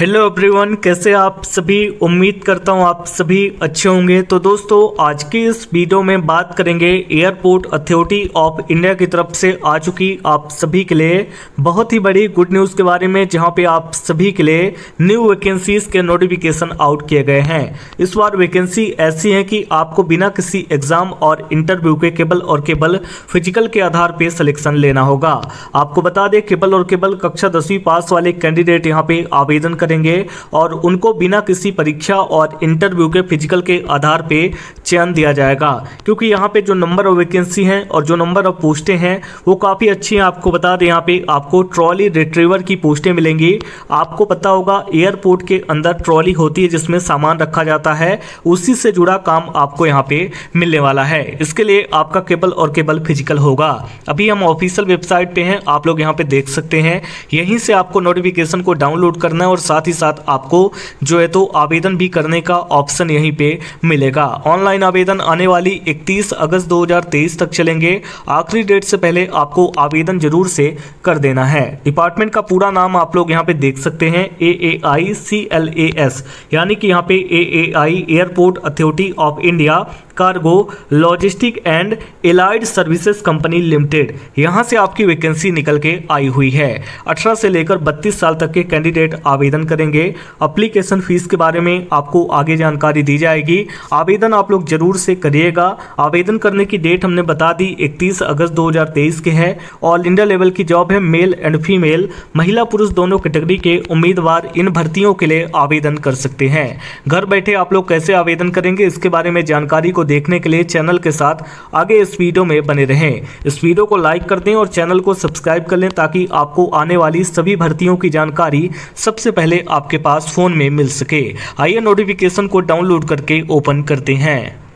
Hello everyone कैसे आप सभी? उम्मीद करता हूँ आप सभी अच्छे होंगे। तो दोस्तों, आज की इस वीडियो में बात करेंगे एयरपोर्ट अथॉरिटी ऑफ़ इंडिया की तरफ़ से आ चुकी आप सभी के लिए बहुत ही बड़ी गुड न्यूज़ के बारे में, जहाँ पे आप सभी के लिए न्यू वैकेंसीज के नोटिफिकेशन आउट किए गए हैं। इस बार वैकेंसी ऐसी है कि आपको बिना किसी एग्ज़ाम और इंटरव्यू के केबल और केबल फ़िज़िकल के आधार पर सिलेक्शन लेना होगा। आपको बता दें केबल और केबल कक्षा दसवीं पास वाले कैंडिडेट यहाँ पे आवेदन करेंगे और उनको बिना किसी परीक्षा और इंटरव्यू के फ़िज़िकल के आधार पे चयन दिया जाएगा। क्योंकि यहाँ पे जो नंबर ऑफ़ वैकेंसी हैं और जो नंबर ऑफ़ पोस्टें हैं, वो काफ़ी अच्छी हैं, आपको बता दें यहाँ पे आपको ट्रॉली रिट्रीवर की पोस्टें मिलेंगी। आपको पता होगा एयरपोर्ट के अंदर ट्रॉली होती है जिसमें सामान रखा जाता है, उसी से जुड़ा काम आपको यहाँ पे मिलने वाला है। इसके लिए आपका केबल और केबल फ़िज़िकल होगा। अभी हम ऑफिशियल वेबसाइट पे हैं, आप लोग यहाँ पे देख सकते हैं। यहीं से आपको नोटिफिकेशन को डाउनलोड करना है और साथ ही साथ आपको जो है तो आवेदन भी करने का ऑप्शन यहीं पे मिलेगा। ऑनलाइन आवेदन आने वाली 31 अगस्त 2023 तक चलेंगे। आखिरी डेट से पहले आपको आवेदन ज़रूर से कर देना है। डिपार्टमेंट का पूरा नाम आप लोग यहाँ पे देख सकते हैं। ए A I C L A S यानी कि यहाँ पे A A I airport authority of India cargo logistic and allied services company limited यहाँ से आपकी वैकेंसी निकल के आई हुई है। 18 से लेकर 32 साल तक के कैंडिडेट आवेदन करेंगे। अप्लीकेशन फ़ीस के बारे में आपको आगे जानकारी दी जाएगी। आवेदन आप लोग ज़रूर से करिएगा। आवेदन करने की डेट हमने बता दी 31 अगस्त 2023 के है। ऑल इंडिया लेवल की जॉब है मेल एंड फीमेल महिला पुरुष दोनों कैटेगरी के उम्मीदवार इन भर्तियों के लिए आवेदन कर सकते हैं। घर बैठे आप लोग कैसे आवेदन करेंगे, इसके बारे में जानकारी को देखने के लिए चैनल के साथ आगे इस वीडियो में बने रहें। इस वीडियो को लाइक कर दें और चैनल को सब्सक्राइब कर लें ताकि आपको आने वाली सभी भर्तियों की जानकारी सबसे पहले आपके पास फ़ोन में मिल सके। आइए नोटिफिकेशन को डाउनलोड करके ओपन करते हैं।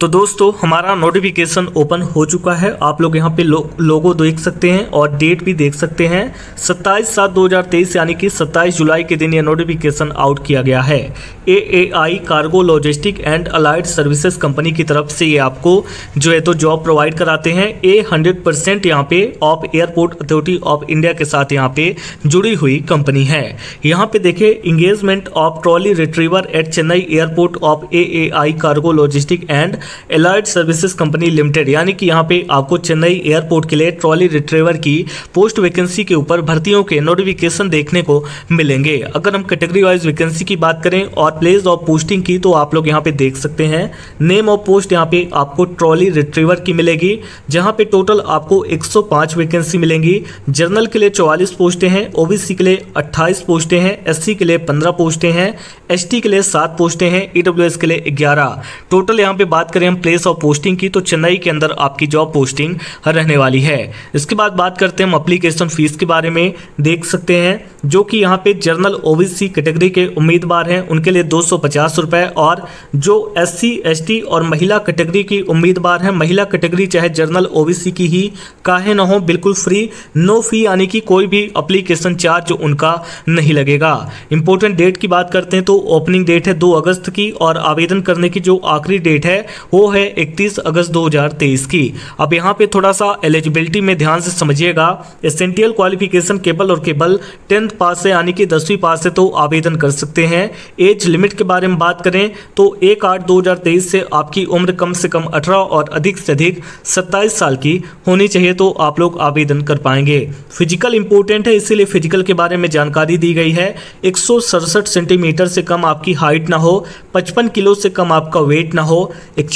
तो दोस्तों हमारा नोटिफिकेशन ओपन हो चुका है। आप लोग यहाँ पे लो, लोगो देख सकते हैं और डेट भी देख सकते हैं। 27 सात 2023 यानी कि 27 जुलाई के दिन यह नोटिफिकेशन आउट किया गया है। A A I cargo logistic and allied services company की तरफ़ से ये आपको जो है तो जॉब प्रोवाइड कराते हैं। ए हंड्रेड परसेंट यहाँ पे of airport authority of India के साथ यहाँ पे जुड़ी हुई कंपनी है। यहाँ पे देखे engagement of trolley retriever at Chennai airport of A A I cargo logistic and allied services company limited यानी कि यहाँ पे आपको चेन्नई एयरपोर्ट के लिए ट्रॉली रिट्रीवर की पोस्ट वैकेंसी के ऊपर भर्तियों के नोटिफिकेशन देखने को मिलेंगे। अगर हम कैटेगरी वाइज वैकेंसी की बात करें और प्लेस ऑफ़ पोस्टिंग की तो आप लोग यहाँ पे देख सकते हैं। नेम ऑफ़ पोस्ट यहाँ पे आपको ट्रॉली रिट्रीवर की मिलेगी, जहाँ पे टोटल आपको 105 वैकेंसी मिलेंगी। जर्नल के लिए 44 पोस्टें हैं ओबीसी के लिए 28 पोस्टें हैं एससी के लिए 15 पोस्टें हैं एसटी के लिए 7 पोस्टें हैं ईडब्ल्यूएस के लिए 11 टोटल यहाँ पे बात करें हम प्लेस ऑफ़ पोस्टिंग की तो चेन्नई के अंदर आपकी जॉब पोस्टिंग रहने वाली है। इसके बाद बात करते हैं हम अप्लीकेशन फ़ीस के बारे में। देख सकते हैं, जो कि यहाँ पे जर्नल ओबीसी कैटेगरी के उम्मीदवार हैं, उनके लिए दो रुपए और जो एस सी और महिला कैटेगरी की उम्मीदवार हैं, महिला कैटेगरी चाहे जर्नल ओबीसी की ही काहे ना हो, बिल्कुल फ्री नो फ़ी यानी कि कोई भी अप्लीकेशन चार्ज उनका नहीं लगेगा। इंपॉर्टेंट डेट की बात करते हैं तो ओपनिंग डेट है दो अगस्त की और आवेदन करने की जो आखिरी डेट है वो है 31 अगस्त 2023 की। अब यहाँ पे थोड़ा सा एलिजिबिलिटी में ध्यान से समझिएगा। एसेंटियल क्वालिफिकेशन केबल और केबल टेंथ पास से यानी कि दसवीं पास से तो आवेदन कर सकते हैं। एज लिमिट के बारे में बात करें तो एक आठ दो से आपकी उम्र कम से कम अठारह और अधिक से अधिक सत्ताईस साल की होनी चाहिए तो आप लोग आवेदन कर पाएँगे। फ़िज़िकल इंपोर्टेंट है, इसीलिए फ़िज़िकल के बारे में जानकारी दी गई है। एक सौ सड़सठ सेंटीमीटर से कम आपकी हाइट ना हो, पचपन किलो से कम आपका वेट ना हो।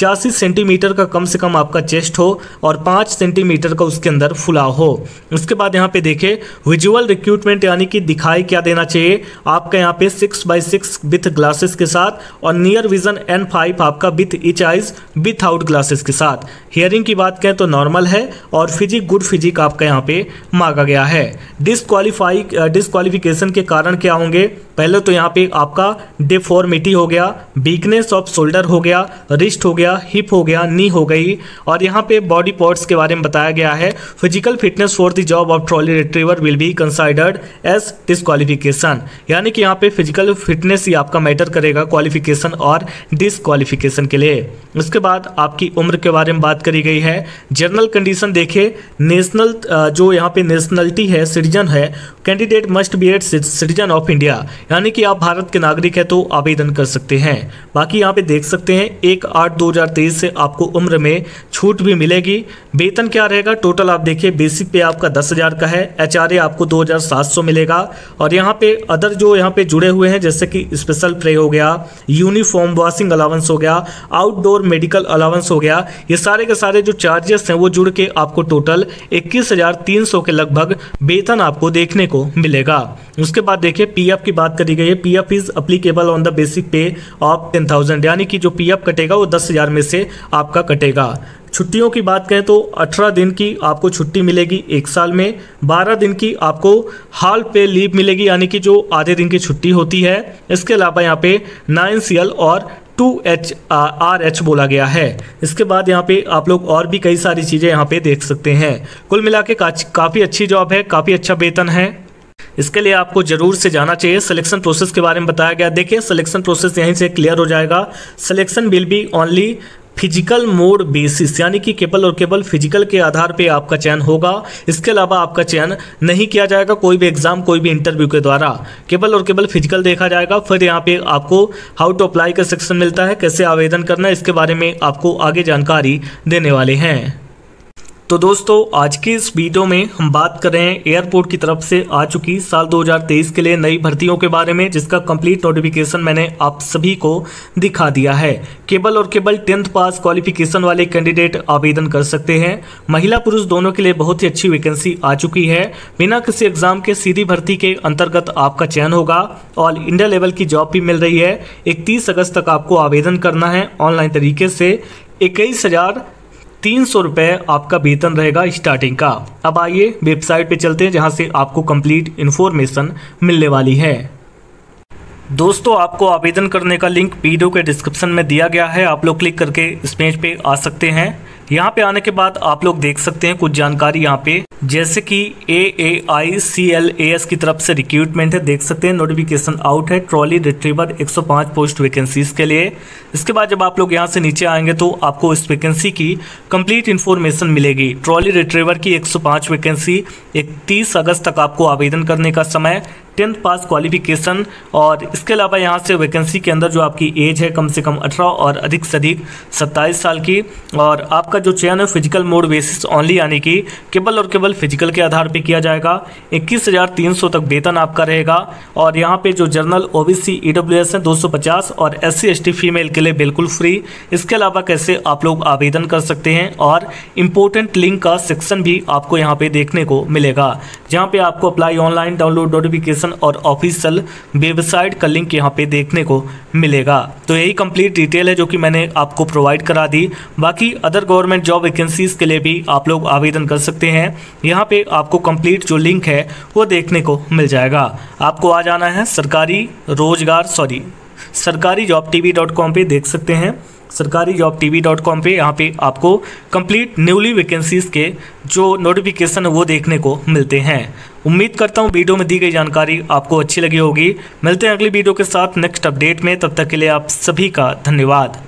इक्यासी सेंटीमीटर का कम से कम आपका चेस्ट हो और पाँच सेंटीमीटर का उसके अंदर फुलाव हो। उसके बाद यहाँ पे देखे विजुअल रिक्रूटमेंट यानी कि दिखाई क्या देना चाहिए? आपका यहाँ पे six by six with glasses के साथ और नियर विजन एन फाइव आपका with each eyes without glasses के साथ। हियरिंग की बात करें तो नॉर्मल है और फिजिक गुड फिजिक आपका यहाँ पे मांगा गया है। डिसक्वालीफाई डिसक्वालिफिकेशन के कारण क्या होंगे? पहले तो यहाँ पे आपका डिफॉर्मिटी हो गया वीकनेस ऑफ़ शोल्डर हो गया रिस्ट हो गया गया हिप हो गया नी हो गई और यहाँ पे बॉडी पार्ट्स के बारे में बताया गया है। Physical fitness for the job of trolley retriever will be considered as disqualification यानी कि यहाँ पे फ़िज़िकल फिटनेस ही आपका मैटर करेगा क्वालिफिकेशन और डिसक्वालिफिकेशन के लिए। उसके बाद आपकी उम्र के बारे में बात करी गई है। जनरल कंडीशन देखिए नेशनल जो यहाँ पे नेशनलिटी है सिटीजन है candidate must be an citizen of India यानी कि आप भारत के नागरिक है तो आवेदन कर सकते हैं। बाकी यहाँ पे देख सकते हैं, एक आठ दो हज़ार तेईस से आपको उम्र में छूट भी मिलेगी। वेतन क्या रहेगा? टोटल आप देखिए बेसिक पे आपका दस हज़ार का है। एच आपको दो हज़ार सात सौ मिलेगा। और यहाँ पे अदर जो यहाँ पे जुड़े हुए हैं, जैसे कि स्पेशल प्रे हो गया यूनिफॉर्म वॉशिंग अलावेंस हो गया आउटडोर मेडिकल अलावेंस हो गया, ये सारे के सारे जो चार्जेस हैं, वो जुड़ के आपको टोटल इक्कीस के लगभग वेतन आपको देखने को मिलेगा। उसके बाद देखिए पीएफ की बात करी गई है। PF is applicable on the basic pay of ten thousand यानी कि जो पीएफ कटेगा, वो दस हज़ार में से आपका कटेगा। छुट्टियों की बात करें तो 18 दिन की आपको छुट्टी मिलेगी एक साल में 12 दिन की आपको हाल पे लीव मिलेगी, यानी कि जो आधे दिन की छुट्टी होती है। इसके अलावा यहाँ पे नाइन सी और टू एच आर एच बोला गया है। इसके बाद यहाँ पे आप लोग और भी कई सारी चीज़ें यहाँ पे देख सकते हैं। कुल मिला के काफ़ी अच्छी जॉब है, काफ़ी अच्छा वेतन है। इसके लिए आपको ज़रूर से जाना चाहिए। सिलेक्शन प्रोसेस के बारे में बताया गया। देखिए सिलेक्शन प्रोसेस यहीं से क्लियर हो जाएगा। Selection will be only physical mode basis यानी कि केवल और केवल फ़िज़िकल के आधार पे आपका चयन होगा। इसके अलावा आपका चयन नहीं किया जाएगा कोई भी एग्ज़ाम कोई भी इंटरव्यू के द्वारा। केवल और केवल फ़िज़िकल देखा जाएगा। फिर यहाँ पे आपको हाउ टू अप्लाई का सेक्शन मिलता है, कैसे आवेदन करना है, इसके बारे में आपको आगे जानकारी देने वाले हैं। तो दोस्तों, आज की इस वीडियो में हम बात कर रहे हैं एयरपोर्ट की तरफ़ से आ चुकी साल 2023 के लिए नई भर्तियों के बारे में, जिसका कंप्लीट नोटिफिकेशन मैंने आप सभी को दिखा दिया है। केवल और केवल टेंथ पास क्वालिफिकेशन वाले कैंडिडेट आवेदन कर सकते हैं। महिला पुरुष दोनों के लिए बहुत ही अच्छी वैकेंसी आ चुकी है। बिना किसी एग्ज़ाम के सीधी भर्ती के अंतर्गत आपका चयन होगा। ऑल इंडिया लेवल की जॉब भी मिल रही है। इकतीस अगस्त तक आपको आवेदन करना है। ऑनलाइन तरीके से इक्कीस हज़ार तीन सौ रुपये आपका वेतन रहेगा स्टार्टिंग का। अब आइए वेबसाइट पे चलते हैं जहाँ से आपको कंप्लीट इन्फॉर्मेशन मिलने वाली है। दोस्तों, आपको आवेदन करने का लिंक वीडियो के डिस्क्रिप्शन में दिया गया है। आप लोग क्लिक करके इस पेज पे आ सकते हैं। यहाँ पे आने के बाद आप लोग देख सकते हैं कुछ जानकारी यहाँ पे जैसे कि ए A I C L A S की तरफ़ से रिक्रूटमेंट है, देख सकते हैं नोटिफिकेशन आउट है ट्रॉली रिट्रीवर 105 पोस्ट वैकेंसीज के लिए। इसके बाद जब आप लोग यहाँ से नीचे आएँगे तो आपको इस वैकेंसी की कंप्लीट इन्फॉर्मेशन मिलेगी। ट्रॉली रिट्रीवर की 105 वैकेंसी इकतीस अगस्त तक आपको आवेदन करने का समय टेंथ पास क्वालिफिकेशन और इसके अलावा यहाँ से वैकेंसी के अंदर जो आपकी एज है कम से कम 18 और अधिक से अधिक 27 साल की और आपका जो चयन है फ़िज़िकल मोड बेसिस ओनली यानी कि केवल और केवल फ़िज़िकल के आधार पे किया जाएगा। इक्कीस तक वेतन आपका रहेगा और यहाँ पे जो general O B C E W S है दो सौ पचास और एस सी फीमेल के लिए बिल्कुल फ्री इसके अलावा कैसे आप लोग आवेदन कर सकते हैं और इम्पोर्टेंट लिंक का सेक्शन भी आपको यहाँ पे देखने को मिलेगा। जहाँ पे आपको apply online download notification notification और ऑफिशियल वेबसाइट का लिंक यहाँ पे देखने को मिलेगा। तो यही कंप्लीट डिटेल है जो कि मैंने आपको प्रोवाइड करा दी। बाकी अदर गवर्नमेंट जॉब वैकेंसीज के लिए भी आप लोग आवेदन कर सकते हैं। यहाँ पे आपको कंप्लीट जो लिंक है, वो देखने को मिल जाएगा। आपको आ जाना है सरकारी रोज़गार सॉरी सरकारी जॉब टी डॉट कॉम पर देख सकते हैं। Sarkari job T V dot com पर यहाँ पे आपको कंप्लीट न्यूली वैकेंसीज के जो नोटिफिकेशन है, वो देखने को मिलते हैं। उम्मीद करता हूँ वीडियो में दी गई जानकारी आपको अच्छी लगी होगी। मिलते हैं अगली वीडियो के साथ नेक्स्ट अपडेट में। तब तक के लिए आप सभी का धन्यवाद।